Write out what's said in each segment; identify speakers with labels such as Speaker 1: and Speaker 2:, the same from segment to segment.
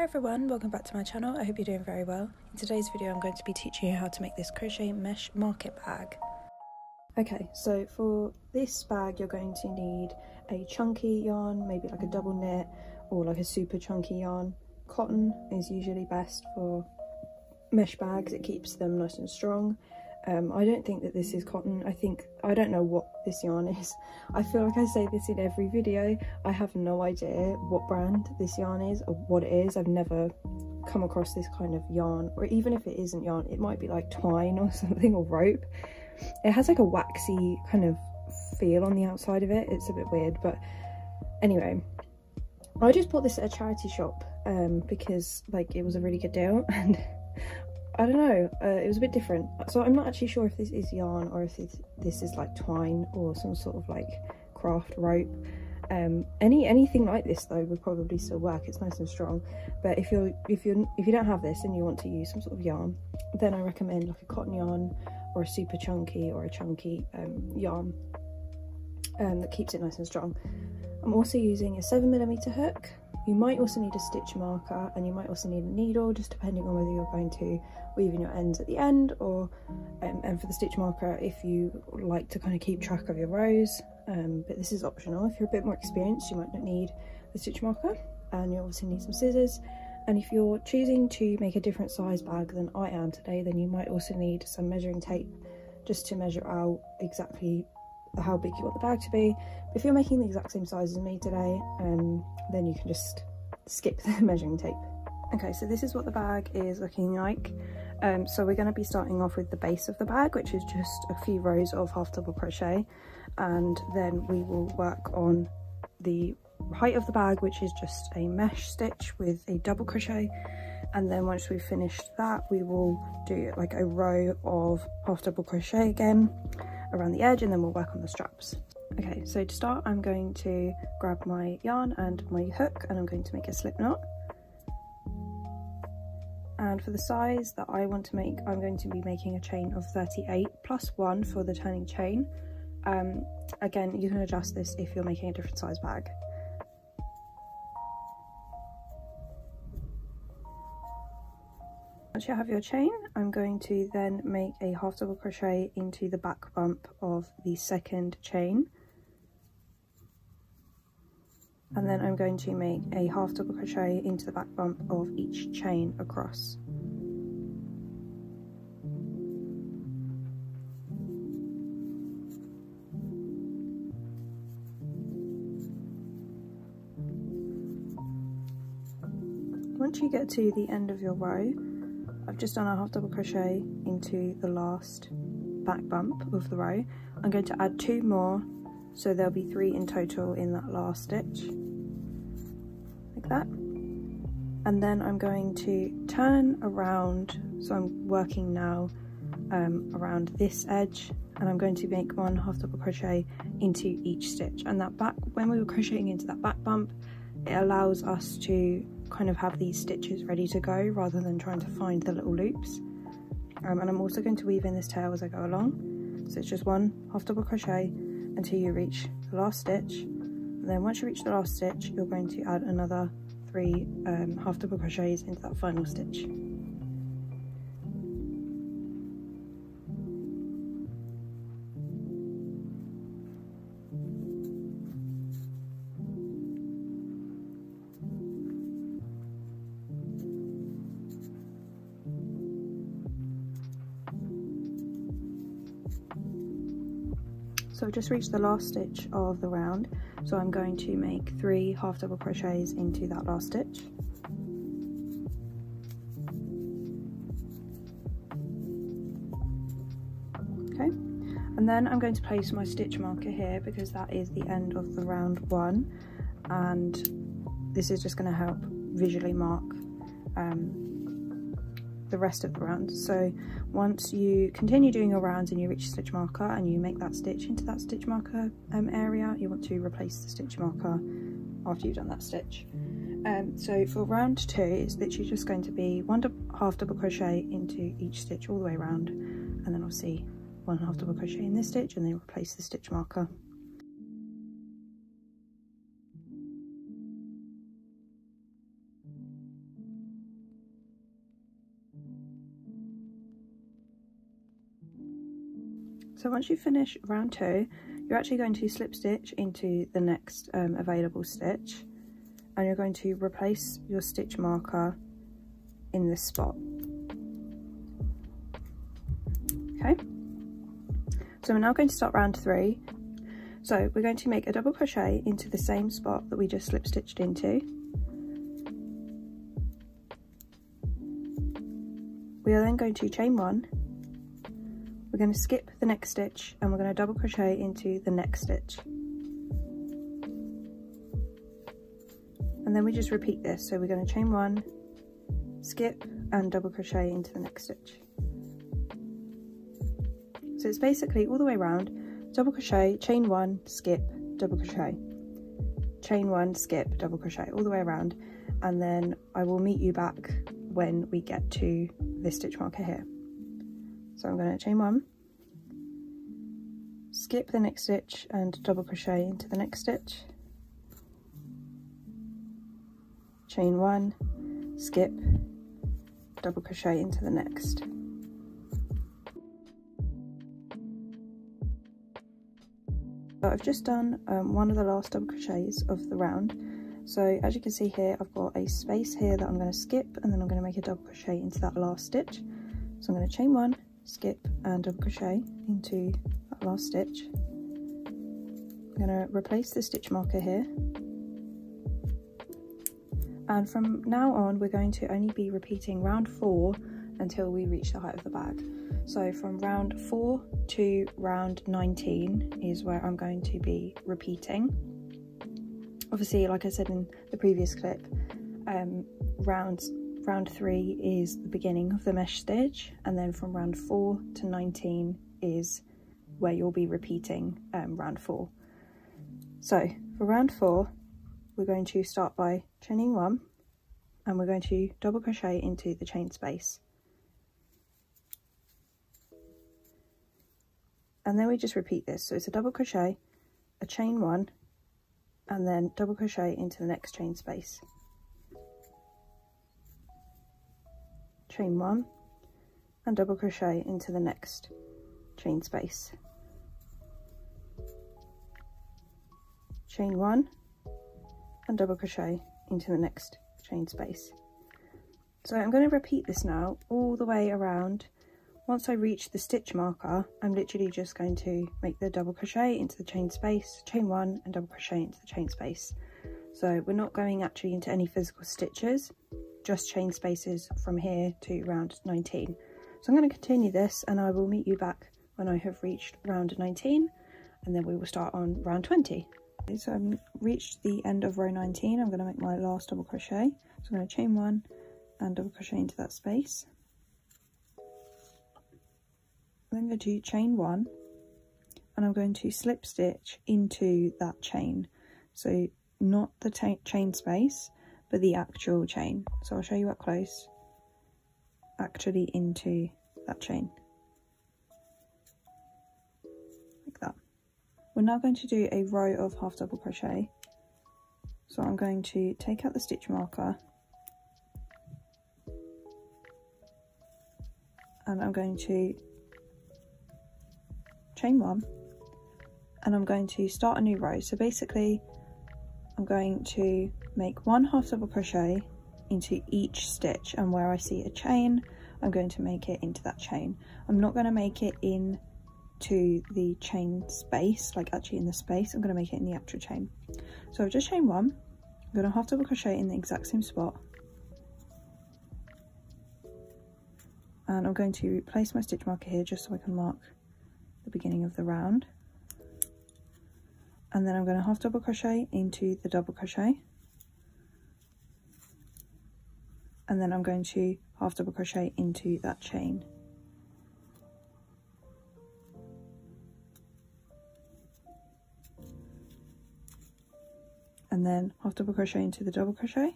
Speaker 1: Hi everyone, welcome back to my channel. I hope you're doing very well. In today's video I'm going to be teaching you how to make this crochet mesh market bag. Okay, so for this bag you're going to need a chunky yarn, maybe like a double knit or like a super chunky yarn. Cotton is usually best for mesh bags, it keeps them nice and strong. Um, I don't think that this is cotton. I think, I don't know what this yarn is. I feel like I say this in every video. I have no idea what brand this yarn is or what it is. I've never come across this kind of yarn or even if it isn't yarn, it might be like twine or something or rope. It has like a waxy kind of feel on the outside of it. It's a bit weird, but anyway, I just bought this at a charity shop um, because like it was a really good deal and I don't know, uh, it was a bit different. So I'm not actually sure if this is yarn or if this, this is like twine or some sort of like craft rope. Um, any anything like this though would probably still work. It's nice and strong. But if you're if you're if you don't have this and you want to use some sort of yarn, then I recommend like a cotton yarn or a super chunky or a chunky um, yarn um, that keeps it nice and strong. I'm also using a seven millimeter hook you might also need a stitch marker and you might also need a needle just depending on whether you're going to weave in your ends at the end or um, and for the stitch marker if you like to kind of keep track of your rows um, but this is optional. If you're a bit more experienced you might not need the stitch marker and you obviously need some scissors. And if you're choosing to make a different size bag than I am today then you might also need some measuring tape just to measure out exactly how big you want the bag to be. If you're making the exact same size as me today, um, then you can just skip the measuring tape. Okay, so this is what the bag is looking like. Um, so we're going to be starting off with the base of the bag, which is just a few rows of half double crochet. And then we will work on the height of the bag, which is just a mesh stitch with a double crochet. And then once we've finished that, we will do like a row of half double crochet again around the edge and then we'll work on the straps. Okay, so to start I'm going to grab my yarn and my hook and I'm going to make a slip knot. And for the size that I want to make, I'm going to be making a chain of 38 plus one for the turning chain. Um, again, you can adjust this if you're making a different size bag. Once you have your chain, I'm going to then make a half double crochet into the back bump of the second chain. And then I'm going to make a half double crochet into the back bump of each chain across. Once you get to the end of your row, I've just done a half double crochet into the last back bump of the row. I'm going to add two more, so there'll be three in total in that last stitch, like that. And then I'm going to turn around, so I'm working now um, around this edge, and I'm going to make one half double crochet into each stitch. And that back, when we were crocheting into that back bump, it allows us to kind of have these stitches ready to go rather than trying to find the little loops. Um, and I'm also going to weave in this tail as I go along. So it's just one half double crochet until you reach the last stitch. And then once you reach the last stitch, you're going to add another three um, half double crochets into that final stitch. So I've just reached the last stitch of the round. So I'm going to make three half double crochets into that last stitch. Okay, and then I'm going to place my stitch marker here because that is the end of the round one. And this is just gonna help visually mark um, the rest of the round. So once you continue doing your rounds and you reach the stitch marker and you make that stitch into that stitch marker um, area, you want to replace the stitch marker after you've done that stitch. Um, so for round two, it's literally just going to be one half double crochet into each stitch all the way around, and then obviously one half double crochet in this stitch and then replace the stitch marker. So once you finish round two, you're actually going to slip stitch into the next um, available stitch and you're going to replace your stitch marker in this spot. Okay, so we're now going to start round three. So we're going to make a double crochet into the same spot that we just slip stitched into. We are then going to chain one we're going to skip the next stitch and we're going to double crochet into the next stitch. And then we just repeat this. So we're going to chain one skip and double crochet into the next stitch. So it's basically all the way around double crochet chain one skip double crochet. Chain one skip double crochet all the way around. And then I will meet you back when we get to this stitch marker here. So I'm going to chain one, skip the next stitch and double crochet into the next stitch, chain one, skip, double crochet into the next. So I've just done um, one of the last double crochets of the round. So as you can see here, I've got a space here that I'm going to skip and then I'm going to make a double crochet into that last stitch. So I'm going to chain one, skip and double crochet into last stitch. I'm going to replace the stitch marker here and from now on we're going to only be repeating round four until we reach the height of the bag. So from round four to round 19 is where I'm going to be repeating. Obviously, like I said in the previous clip, um, rounds round three is the beginning of the mesh stitch and then from round four to 19 is where you'll be repeating um, round four. So for round four we're going to start by chaining one and we're going to double crochet into the chain space. And then we just repeat this. So it's a double crochet, a chain one, and then double crochet into the next chain space. chain one and double crochet into the next chain space chain one and double crochet into the next chain space so I'm going to repeat this now all the way around once I reach the stitch marker I'm literally just going to make the double crochet into the chain space chain one and double crochet into the chain space so we're not going actually into any physical stitches just chain spaces from here to round 19. So I'm going to continue this and I will meet you back when I have reached round 19 and then we will start on round 20. So I've reached the end of row 19, I'm going to make my last double crochet. So I'm going to chain one and double crochet into that space. I'm going to chain one and I'm going to slip stitch into that chain. So not the chain space, but the actual chain. So I'll show you up close, actually into that chain. We're now going to do a row of half double crochet. So I'm going to take out the stitch marker and I'm going to chain one and I'm going to start a new row. So basically I'm going to make one half double crochet into each stitch and where I see a chain I'm going to make it into that chain I'm not going to make it in to the chain space like actually in the space. I'm going to make it in the actual chain. So I've just chained one. I'm going to half double crochet in the exact same spot. And I'm going to place my stitch marker here just so I can mark the beginning of the round. And then I'm going to half double crochet into the double crochet. And then I'm going to half double crochet into that chain. And then half double crochet into the double crochet.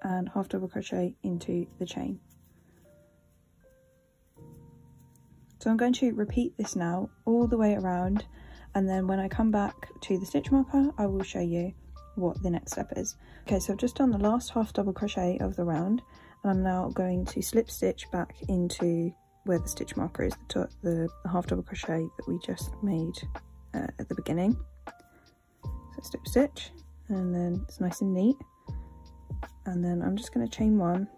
Speaker 1: And half double crochet into the chain. So I'm going to repeat this now all the way around and then when I come back to the stitch marker I will show you what the next step is. Okay so I've just done the last half double crochet of the round and I'm now going to slip stitch back into where the stitch marker is, the, the, half double crochet that we just made uh, at the beginning. So slip stitch and then it's nice and neat. And then I'm just going to chain one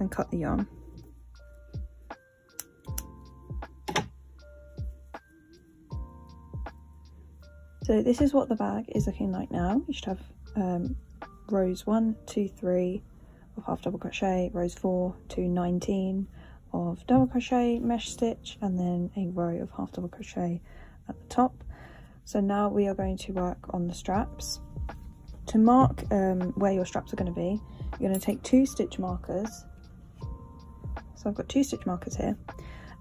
Speaker 1: and cut the yarn. So this is what the bag is looking like now. You should have um, rows 1, 2, 3 of half double crochet, rows 4 to 19 of double crochet mesh stitch and then a row of half double crochet at the top. So now we are going to work on the straps. To mark um, where your straps are going to be, you're going to take two stitch markers. So I've got two stitch markers here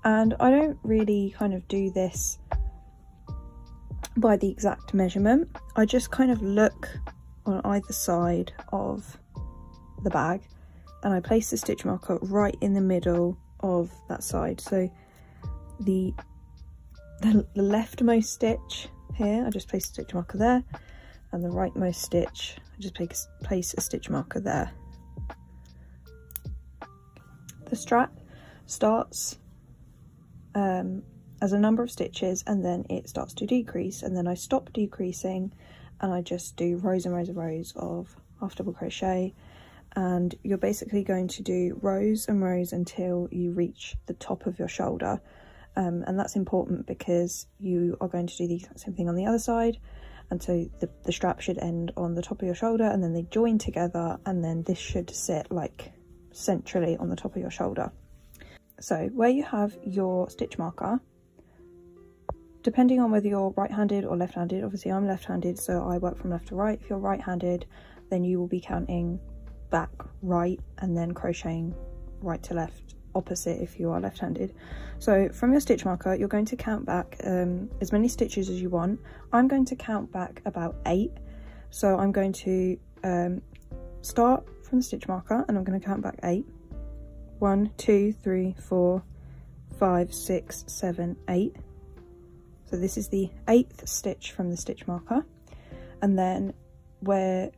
Speaker 1: and I don't really kind of do this by the exact measurement. I just kind of look on either side of the bag and I place the stitch marker right in the middle of that side. So the, the, the leftmost stitch here, I just place a stitch marker there and the rightmost stitch, I just place, place a stitch marker there. The strap starts um, as a number of stitches and then it starts to decrease and then I stop decreasing and I just do rows and rows and rows of half double crochet and you're basically going to do rows and rows until you reach the top of your shoulder. Um, and that's important because you are going to do the same thing on the other side. And so the, the strap should end on the top of your shoulder and then they join together and then this should sit like centrally on the top of your shoulder. So where you have your stitch marker depending on whether you're right-handed or left-handed obviously i'm left-handed so i work from left to right. If you're right-handed then you will be counting back right and then crocheting right to left opposite if you are left-handed. So from your stitch marker you're going to count back um, as many stitches as you want. I'm going to count back about eight. So i'm going to um, start from the stitch marker and i'm going to count back eight. One two three four five six seven eight. So this is the eighth stitch from the stitch marker. And then where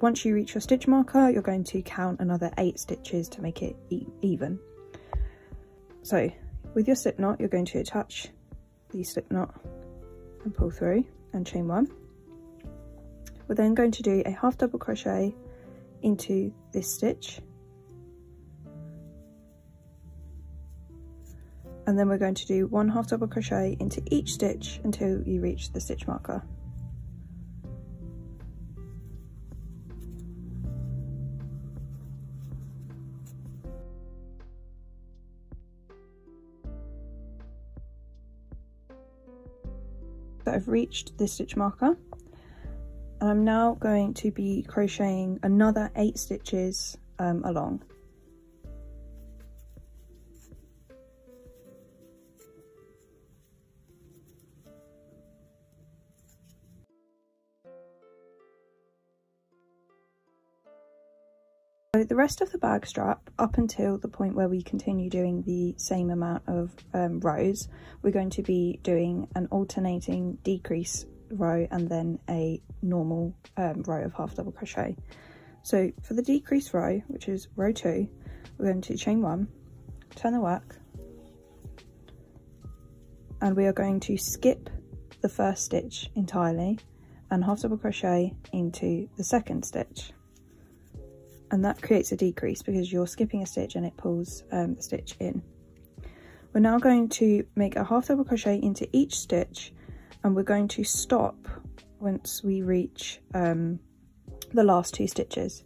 Speaker 1: once you reach your stitch marker, you're going to count another eight stitches to make it e even. So with your slip knot, you're going to attach the slip knot and pull through and chain one. We're then going to do a half double crochet into this stitch and then we're going to do one half double crochet into each stitch until you reach the stitch marker. So I've reached the stitch marker and I'm now going to be crocheting another eight stitches um, along. So the rest of the bag strap, up until the point where we continue doing the same amount of um, rows, we're going to be doing an alternating decrease row and then a normal um, row of half double crochet. So for the decrease row, which is row two, we're going to chain one, turn the work, and we are going to skip the first stitch entirely and half double crochet into the second stitch and that creates a decrease because you're skipping a stitch and it pulls um, the stitch in. We're now going to make a half double crochet into each stitch and we're going to stop once we reach um, the last two stitches.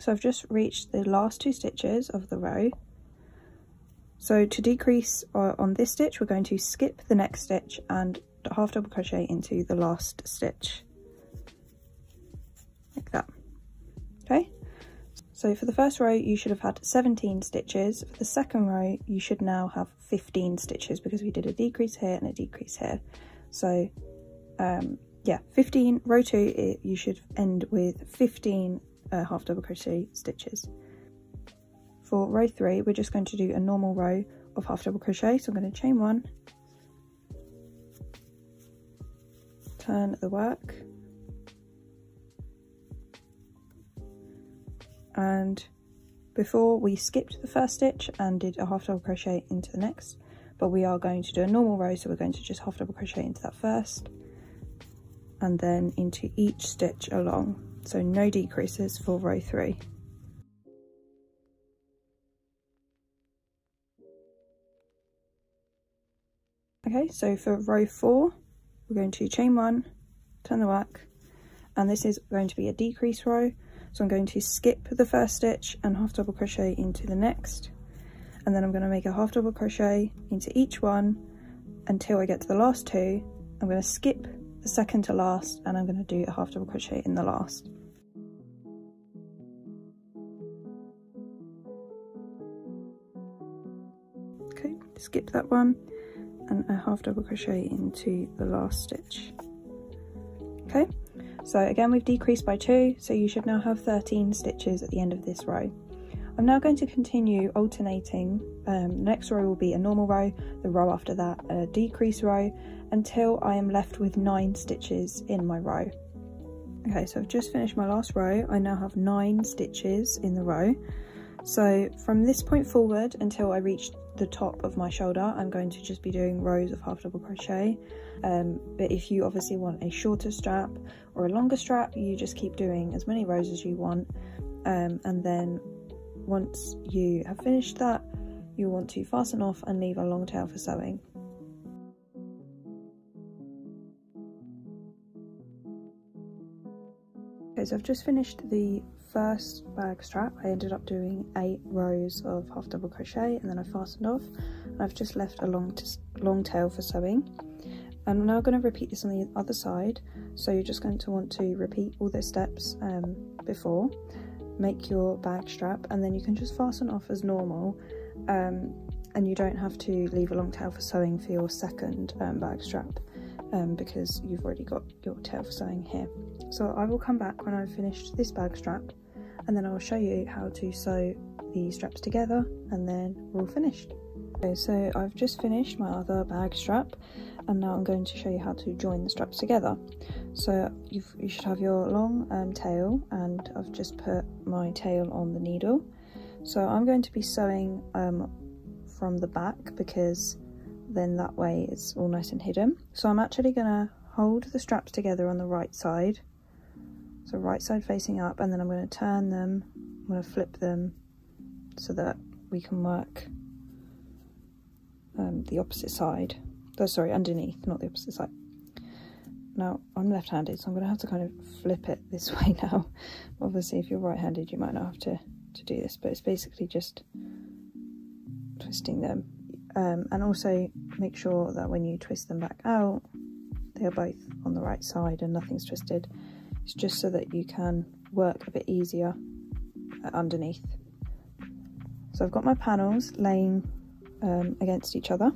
Speaker 1: So I've just reached the last two stitches of the row. So to decrease uh, on this stitch, we're going to skip the next stitch and half double crochet into the last stitch. Like that. Okay. So for the first row, you should have had 17 stitches. For the second row, you should now have 15 stitches because we did a decrease here and a decrease here. So um, yeah, 15, row two, it, you should end with 15 uh, half double crochet stitches. For row three, we're just going to do a normal row of half double crochet. So I'm going to chain one, turn the work, and before we skipped the first stitch and did a half double crochet into the next, but we are going to do a normal row, so we're going to just half double crochet into that first, and then into each stitch along. So no decreases for row three. Okay, so for row four, we're going to chain one, turn the work, and this is going to be a decrease row. So I'm going to skip the first stitch and half double crochet into the next. And then I'm going to make a half double crochet into each one until I get to the last two. I'm going to skip the second to last and I'm going to do a half double crochet in the last. Okay, skip that one and a half double crochet into the last stitch. Okay, so again we've decreased by two, so you should now have 13 stitches at the end of this row. I'm now going to continue alternating. Um, next row will be a normal row, the row after that a decrease row, until I am left with nine stitches in my row. Okay, so I've just finished my last row. I now have nine stitches in the row. So from this point forward until I reach the top of my shoulder, I'm going to just be doing rows of half double crochet. Um, but if you obviously want a shorter strap or a longer strap, you just keep doing as many rows as you want. Um, and then once you have finished that, you want to fasten off and leave a long tail for sewing. Okay, so I've just finished the first bag strap. I ended up doing eight rows of half double crochet and then I fastened off. And I've just left a long, long tail for sewing. And I'm now going to repeat this on the other side. So you're just going to want to repeat all the steps um, before, make your bag strap, and then you can just fasten off as normal. Um, and you don't have to leave a long tail for sewing for your second um, bag strap um, because you've already got your tail for sewing here. So I will come back when I've finished this bag strap and then I'll show you how to sew the straps together and then we're all finished. Okay, so I've just finished my other bag strap and now I'm going to show you how to join the straps together. So you should have your long um, tail and I've just put my tail on the needle. So I'm going to be sewing um, from the back because then that way it's all nice and hidden. So I'm actually going to hold the straps together on the right side. So right side facing up and then I'm going to turn them, I'm going to flip them so that we can work um, the opposite side. Oh, sorry, underneath, not the opposite side. Now, I'm left-handed, so I'm going to have to kind of flip it this way now. Obviously, if you're right-handed, you might not have to, to do this, but it's basically just twisting them um, and also make sure that when you twist them back out they are both on the right side and nothing's twisted it's just so that you can work a bit easier underneath so I've got my panels laying um, against each other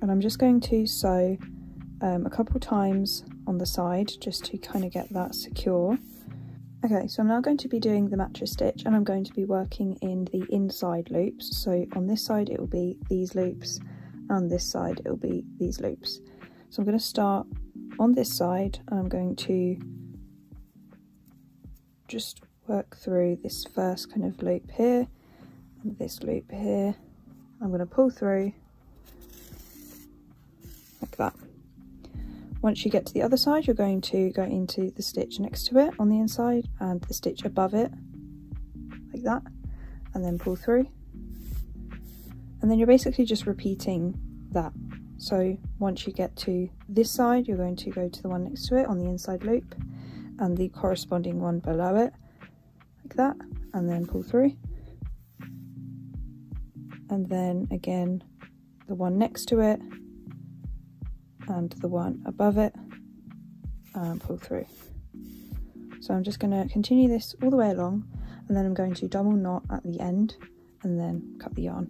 Speaker 1: and I'm just going to sew um, a couple times on the side just to kind of get that secure Okay, so I'm now going to be doing the mattress stitch and I'm going to be working in the inside loops. So on this side it will be these loops, and this side it will be these loops. So I'm going to start on this side and I'm going to just work through this first kind of loop here, and this loop here. I'm going to pull through like that. Once you get to the other side, you're going to go into the stitch next to it on the inside and the stitch above it, like that, and then pull through. And then you're basically just repeating that. So once you get to this side, you're going to go to the one next to it on the inside loop and the corresponding one below it, like that, and then pull through. And then again, the one next to it, and the one above it and pull through. So I'm just going to continue this all the way along and then I'm going to double knot at the end and then cut the yarn.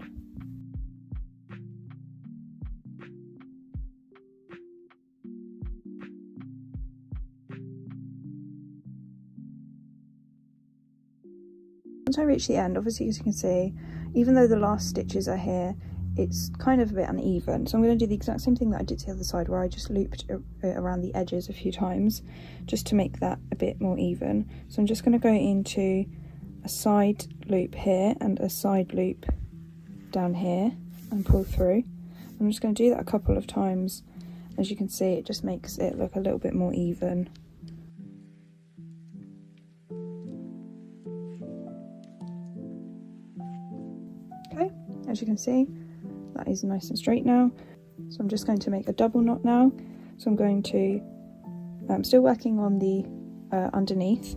Speaker 1: Once I reach the end, obviously as you can see, even though the last stitches are here, it's kind of a bit uneven. So I'm going to do the exact same thing that I did to the other side where I just looped around the edges a few times just to make that a bit more even. So I'm just going to go into a side loop here and a side loop down here and pull through. I'm just going to do that a couple of times. As you can see, it just makes it look a little bit more even. Okay, as you can see, that is nice and straight now. So I'm just going to make a double knot now. So I'm going to, I'm um, still working on the uh, underneath.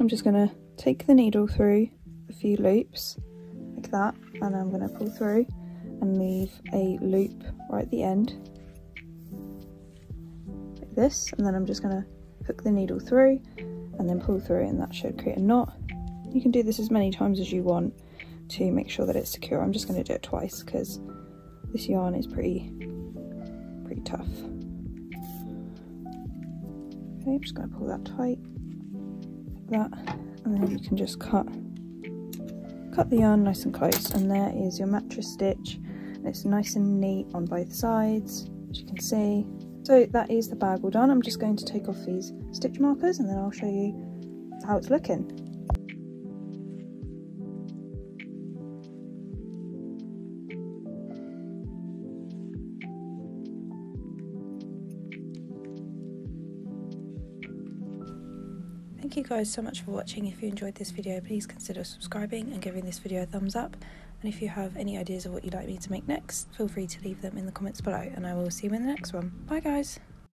Speaker 1: I'm just going to take the needle through a few loops like that and I'm going to pull through and leave a loop right at the end like this and then I'm just going to hook the needle through and then pull through and that should create a knot. You can do this as many times as you want to make sure that it's secure. I'm just going to do it twice because this yarn is pretty pretty tough. Okay, I'm just going to pull that tight like that and then you can just cut cut the yarn nice and close and there is your mattress stitch and it's nice and neat on both sides as you can see so that is the bag all done i'm just going to take off these stitch markers and then i'll show you how it's looking you guys so much for watching. If you enjoyed this video, please consider subscribing and giving this video a thumbs up. And if you have any ideas of what you'd like me to make next, feel free to leave them in the comments below and I will see you in the next one. Bye guys!